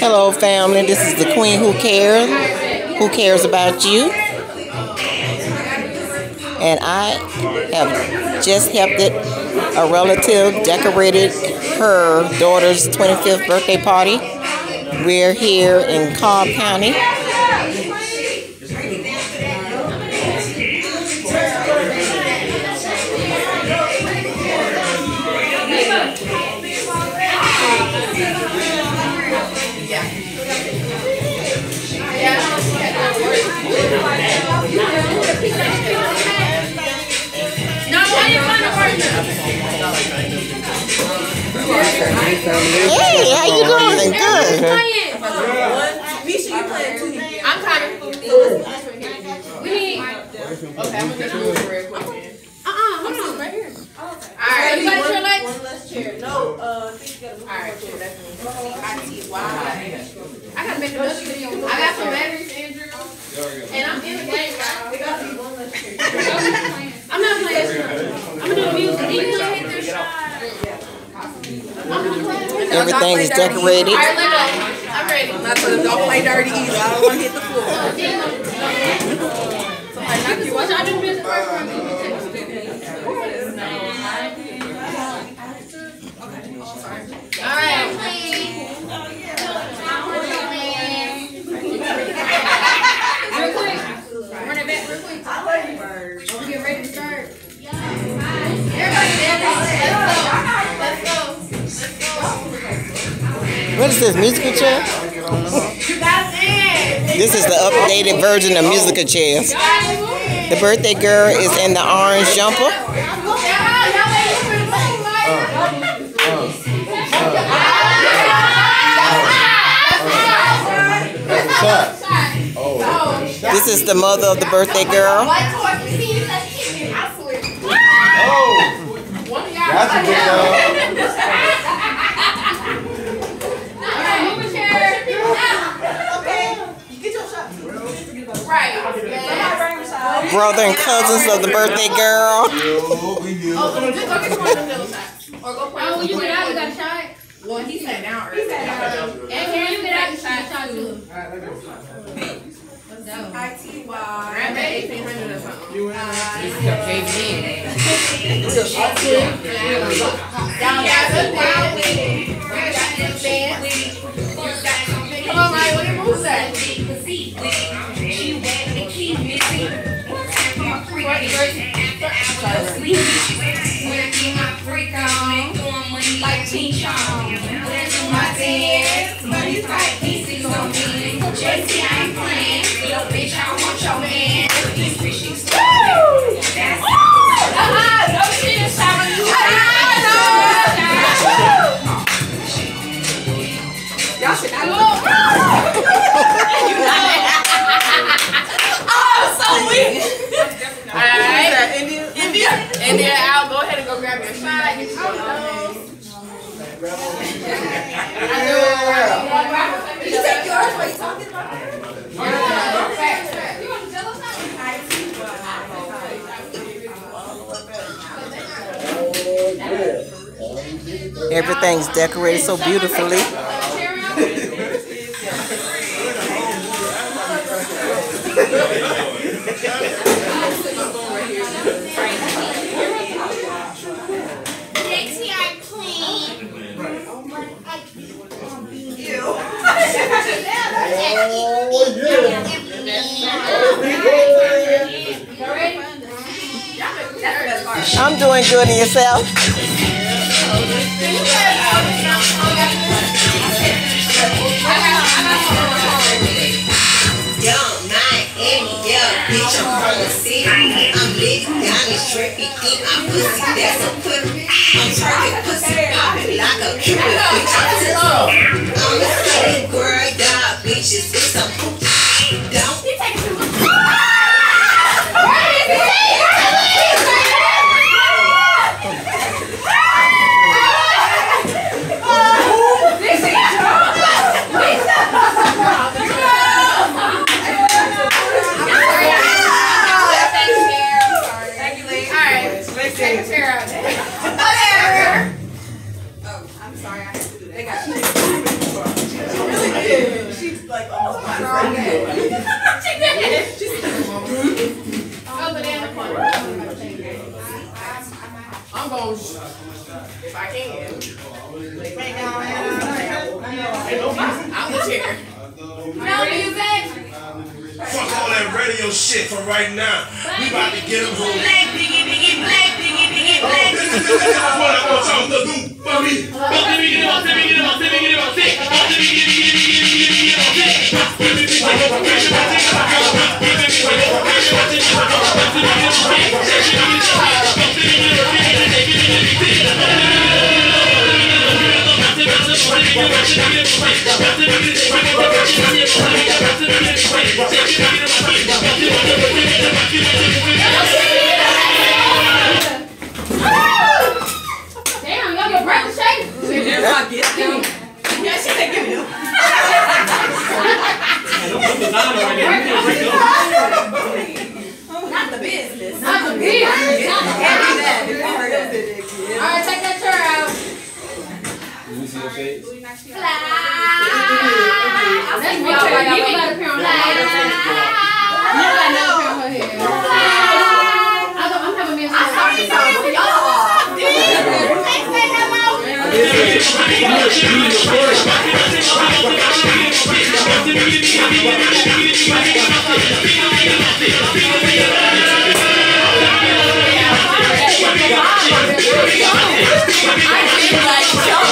Hello, family. This is the Queen Who Cares. Who cares about you? And I have just helped it. A relative decorated her daughter's 25th birthday party. We're here in Cobb County. Hey, how you doing? Good. Misha, you playing too. I'm kind of. We need. Okay, I'm gonna just move real quick. then. Uh-uh, hold on, right here. Alright, you got your legs? One less chair. No, uh, I think you gotta move. Alright, cool, that's me. C-I-T-Y. I gotta make another video. I got some batteries, Andrew. And I'm in the game, y'all. It gotta be one less chair. I'm not playing. I'm gonna do music. You can hit their shot. Everything is decorated. Alright, let go. I'm ready. Not to don't play dirty either. I don't wanna hit the floor. Somebody knock you What out. y'all do music work for me? Alright. Real quick. Run it back real quick. Are we get ready to start? Everybody stand What is this, musical chair? This is the updated version of musical chairs. The birthday girl is in the orange jumper. This is the mother of the birthday girl. Brother and cousins of the birthday girl. Yo, we do. Oh, you get out, you got a shot? Well, he sat down earlier. And here you get out, you got shot too. I-T-Y. Grab that 1800 or something. Down, down, down, down with it. Come on, Ryan, what do you move that? Like Know. You take yours while you talking about it? Everything's decorated so beautifully. I'm doing good in yourself. Yeah, bitch, I'm from the city. I'm eat my pussy, that's a put. I'm pussy, like a cupid, bitch. I'm take a chair out. I'm sorry, I had to do that. They got She's like almost by right Over there in the corner. I'm oh, going, if I can. I'm the chair. No music. Fuck all that radio shit for right now. We about to get them home. Black biggie, That's. You got a pair on her head. You got another pair on her head. I'm having feel like y'all